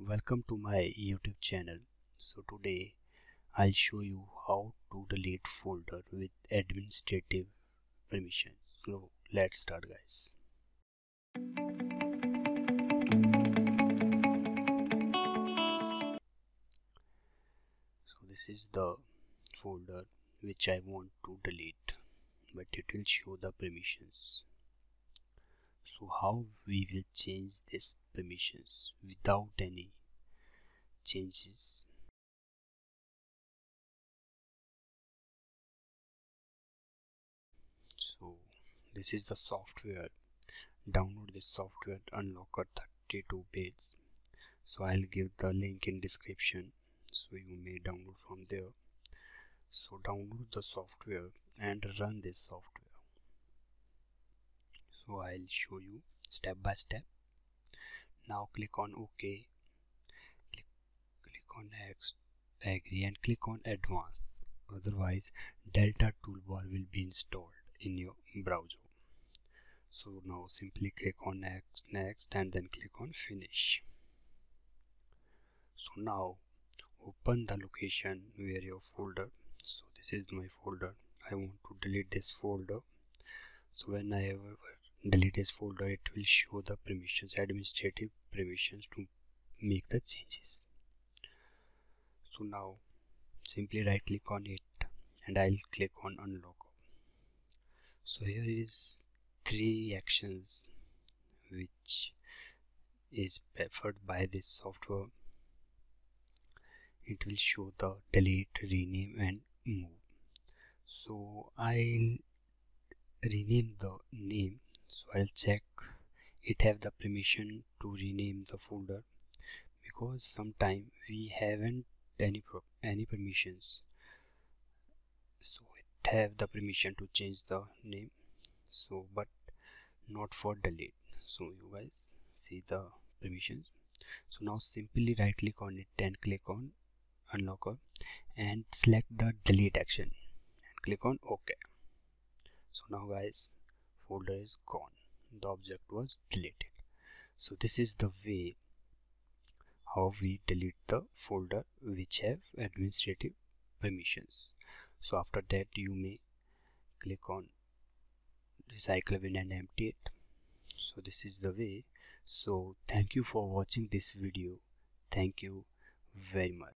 welcome to my youtube channel. So today i'll show you how to delete folder with administrative permissions. So let's start guys. So this is the folder which i want to delete but it will show the permissions so how we will change this permissions without any changes. So this is the software. Download this software unlocker 32 bits. So i'll give the link in description. So you may download from there. So download the software and run this software so I'll show you step by step. Now click on OK. Click, click on next agree and click on advanced otherwise delta toolbar will be installed in your browser. So now simply click on next next and then click on finish. So now open the location where your folder so this is my folder. I want to delete this folder. So when I ever delete this folder it will show the permissions administrative permissions to make the changes. So now simply right click on it and I'll click on unlock. So here is three actions which is preferred by this software. It will show the delete rename and move. So I'll rename the name so I'll check. It have the permission to rename the folder because sometime we haven't any any permissions. So it have the permission to change the name. So but not for delete. So you guys see the permissions. So now simply right click on it and click on unlocker and select the delete action and click on ok. So now guys folder is gone. The object was deleted. So this is the way how we delete the folder which have administrative permissions. So after that you may click on recycle bin and empty it. So this is the way. So thank you for watching this video. Thank you very much